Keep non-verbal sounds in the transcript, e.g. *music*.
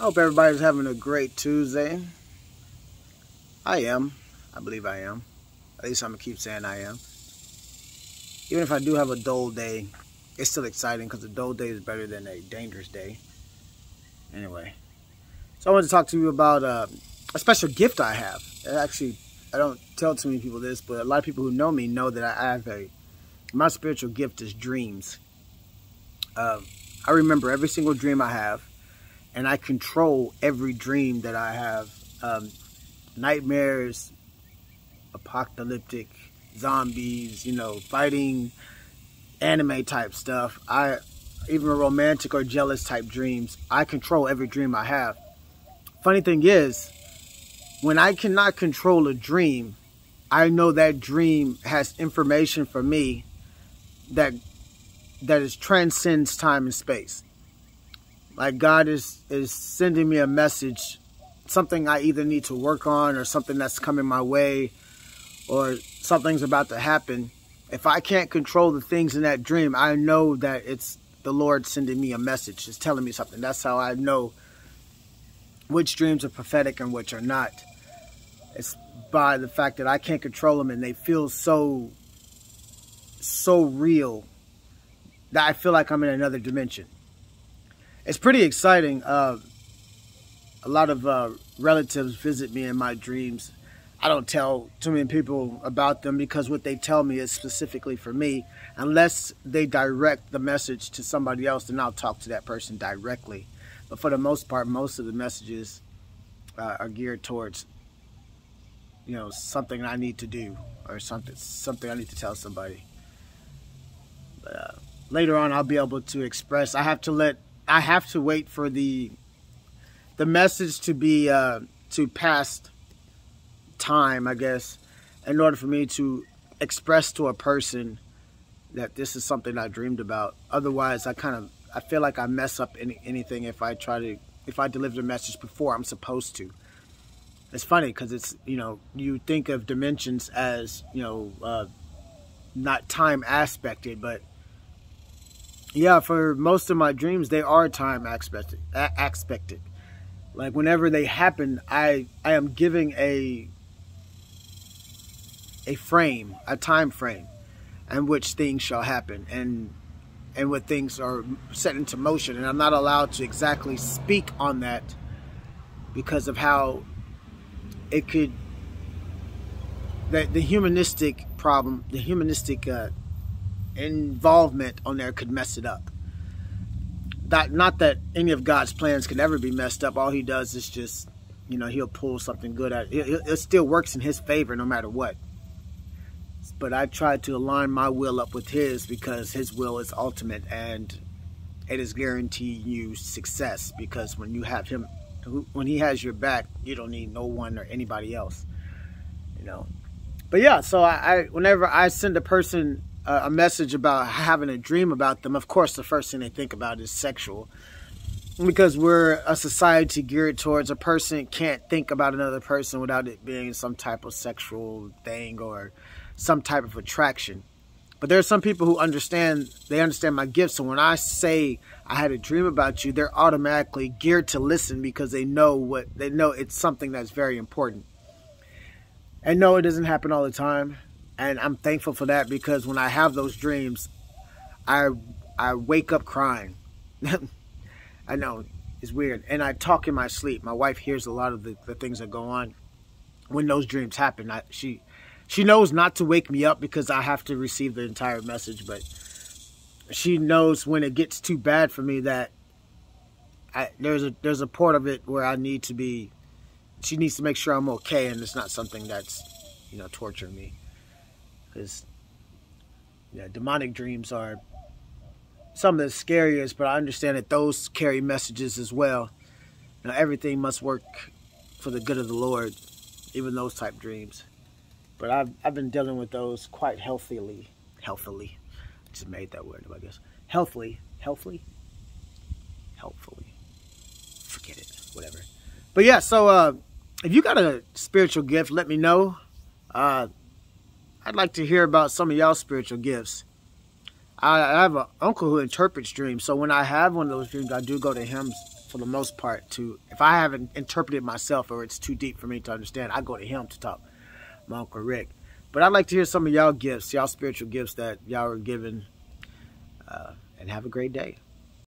I hope everybody's having a great Tuesday. I am. I believe I am. At least I'm going to keep saying I am. Even if I do have a dull day, it's still exciting because a dull day is better than a dangerous day. Anyway, so I wanted to talk to you about uh, a special gift I have. Actually, I don't tell too many people this, but a lot of people who know me know that I have a, my spiritual gift is dreams. Uh, I remember every single dream I have and I control every dream that I have. Um, nightmares, apocalyptic, zombies, you know, fighting, anime type stuff. I even romantic or jealous type dreams. I control every dream I have. Funny thing is, when I cannot control a dream, I know that dream has information for me that that is transcends time and space. Like God is is sending me a message, something I either need to work on or something that's coming my way or something's about to happen. If I can't control the things in that dream, I know that it's the Lord sending me a message. It's telling me something. That's how I know which dreams are prophetic and which are not. It's by the fact that I can't control them and they feel so, so real that I feel like I'm in another dimension it's pretty exciting. Uh, a lot of uh, relatives visit me in my dreams. I don't tell too many people about them because what they tell me is specifically for me. Unless they direct the message to somebody else, then I'll talk to that person directly. But for the most part, most of the messages uh, are geared towards, you know, something I need to do or something something I need to tell somebody. Uh, later on, I'll be able to express. I have to let I have to wait for the the message to be uh, to past time, I guess, in order for me to express to a person that this is something I dreamed about. Otherwise, I kind of I feel like I mess up any, anything if I try to if I deliver the message before I'm supposed to. It's funny because it's you know you think of dimensions as you know uh, not time aspected, but yeah, for most of my dreams, they are time expected. expected. Like whenever they happen, I I am giving a a frame, a time frame, in which things shall happen, and and what things are set into motion, and I'm not allowed to exactly speak on that because of how it could that the humanistic problem, the humanistic uh, involvement on there could mess it up. That not that any of God's plans could ever be messed up. All He does is just, you know, He'll pull something good out. It, it, it still works in His favor no matter what. But I try to align my will up with His because His will is ultimate and it is guaranteeing you success. Because when you have Him, when He has your back, you don't need no one or anybody else. You know. But yeah, so I, I whenever I send a person a message about having a dream about them, of course, the first thing they think about is sexual. Because we're a society geared towards a person can't think about another person without it being some type of sexual thing or some type of attraction. But there are some people who understand, they understand my gifts. So when I say I had a dream about you, they're automatically geared to listen because they know what, they know it's something that's very important. And no, it doesn't happen all the time and I'm thankful for that because when I have those dreams, I I wake up crying. *laughs* I know it's weird, and I talk in my sleep. My wife hears a lot of the, the things that go on when those dreams happen. I, she she knows not to wake me up because I have to receive the entire message, but she knows when it gets too bad for me that I, there's a there's a part of it where I need to be. She needs to make sure I'm okay, and it's not something that's you know torturing me because yeah, demonic dreams are some of the scariest, but I understand that those carry messages as well. Now, everything must work for the good of the Lord, even those type dreams. But I've, I've been dealing with those quite healthily. Healthily. I just made that word, I guess. Healthily. Healthily? Helpfully. Forget it. Whatever. But yeah, so uh, if you got a spiritual gift, let me know. Uh, I'd like to hear about some of y'all spiritual gifts. I, I have an uncle who interprets dreams, so when I have one of those dreams, I do go to him for the most part, to if I haven't interpreted myself or it's too deep for me to understand, I go to him to talk. My Uncle Rick. But I'd like to hear some of y'all gifts, y'all spiritual gifts that y'all are given. Uh, and have a great day.